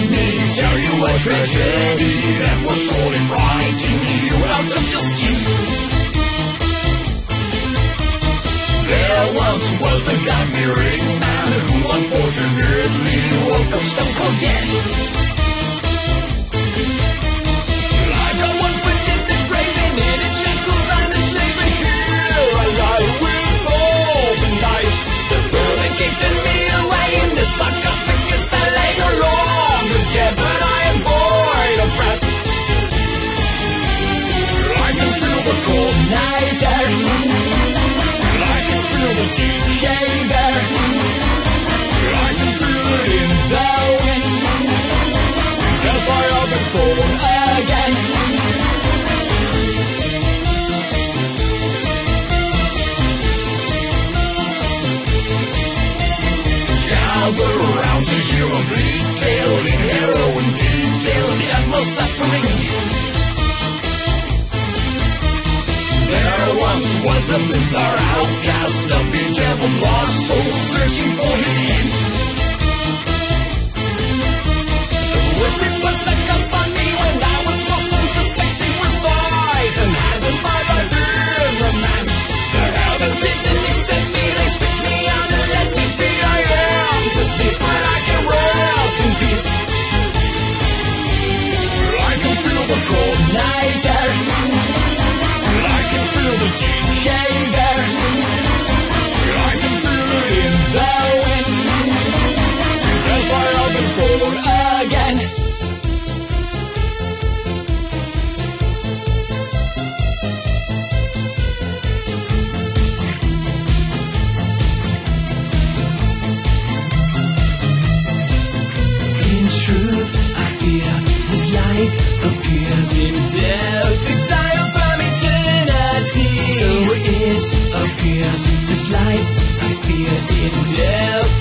let me tell you a tragedy that was surely frightening you out of your skin. There once was a guy married man who unfortunately woke visual bleed, tailing heroin detail, the animal suffering. There once was a bizarre outcast, a big devil lost soul searching for his end.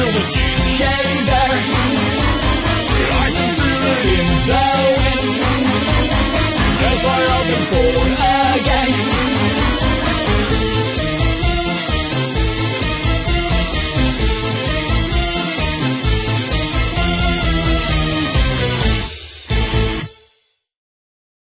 I'm heat came back. I can feel it in there.